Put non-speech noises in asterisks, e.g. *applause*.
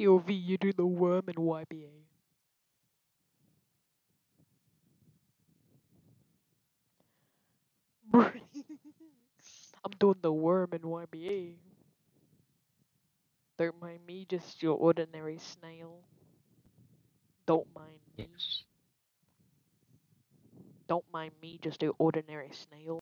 POV, you do the worm and YBA. *laughs* I'm doing the worm and YBA. Don't mind me, just your ordinary snail. Don't mind me. Yes. Don't mind me, just your ordinary snail.